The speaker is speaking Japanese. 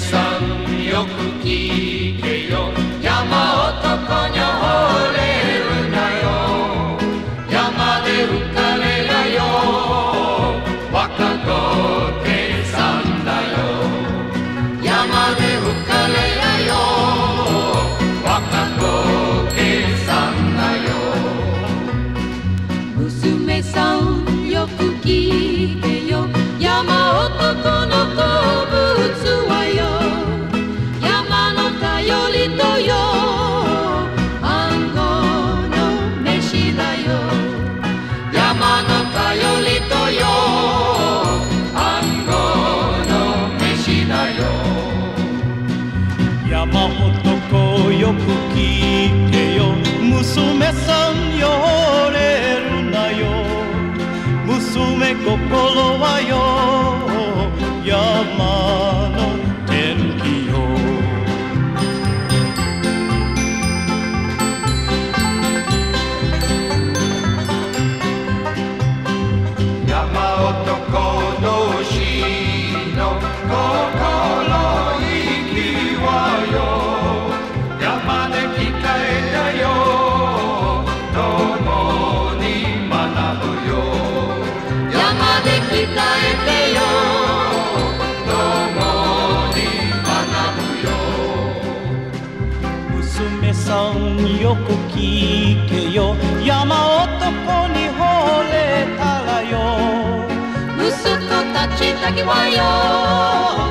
さんよく聞よ。山男にゃ雨男よく聞けよ。娘さんよれるなよ。娘心はよんよく聞けよ。山男に惚れたらよ。息子たちだけはよ。